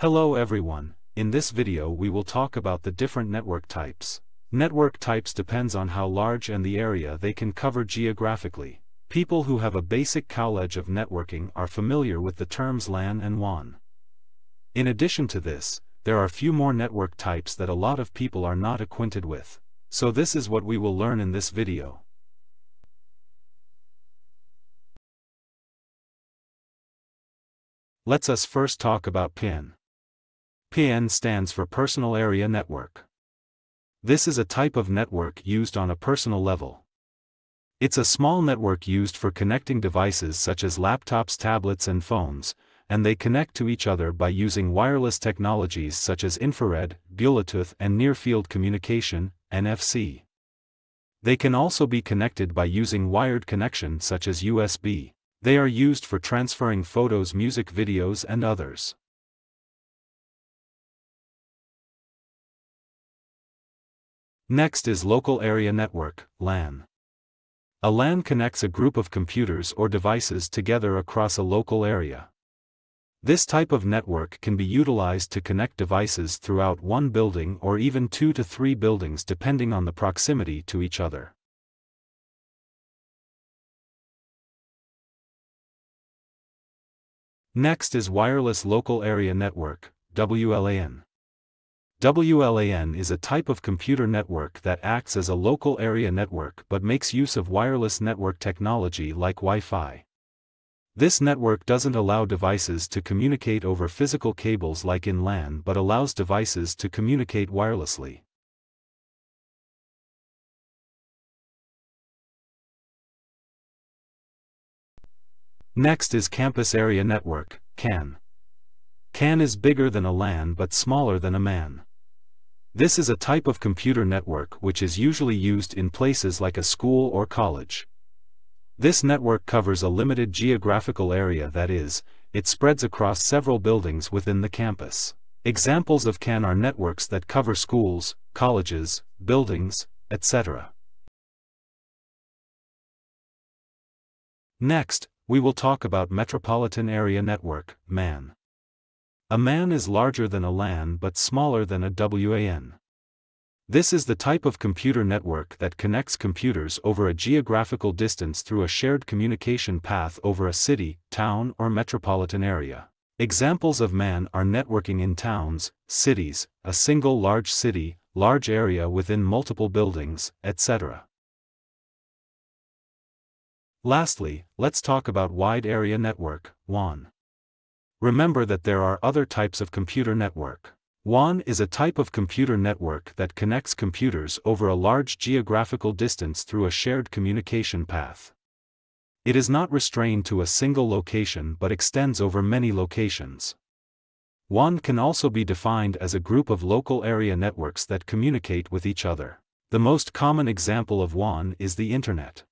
Hello everyone, in this video we will talk about the different network types. Network types depends on how large and the area they can cover geographically. People who have a basic knowledge of networking are familiar with the terms LAN and WAN. In addition to this, there are few more network types that a lot of people are not acquainted with. So this is what we will learn in this video. Let's us first talk about PAN. PAN stands for Personal Area Network. This is a type of network used on a personal level. It's a small network used for connecting devices such as laptops, tablets and phones, and they connect to each other by using wireless technologies such as infrared, Bluetooth and near-field communication, NFC. They can also be connected by using wired connection such as USB. They are used for transferring photos, music videos and others. Next is Local Area Network, LAN. A LAN connects a group of computers or devices together across a local area. This type of network can be utilized to connect devices throughout one building or even two to three buildings depending on the proximity to each other. Next is Wireless Local Area Network, WLAN. WLAN is a type of computer network that acts as a local area network but makes use of wireless network technology like Wi-Fi. This network doesn't allow devices to communicate over physical cables like in LAN but allows devices to communicate wirelessly. Next is Campus Area Network, CAN. CAN is bigger than a LAN but smaller than a MAN. This is a type of computer network which is usually used in places like a school or college. This network covers a limited geographical area that is, it spreads across several buildings within the campus. Examples of CAN are networks that cover schools, colleges, buildings, etc. Next, we will talk about Metropolitan Area Network, MAN. A MAN is larger than a LAN but smaller than a WAN. This is the type of computer network that connects computers over a geographical distance through a shared communication path over a city, town or metropolitan area. Examples of MAN are networking in towns, cities, a single large city, large area within multiple buildings, etc. Lastly, let's talk about Wide Area Network, WAN. Remember that there are other types of computer network. WAN is a type of computer network that connects computers over a large geographical distance through a shared communication path. It is not restrained to a single location but extends over many locations. WAN can also be defined as a group of local area networks that communicate with each other. The most common example of WAN is the Internet.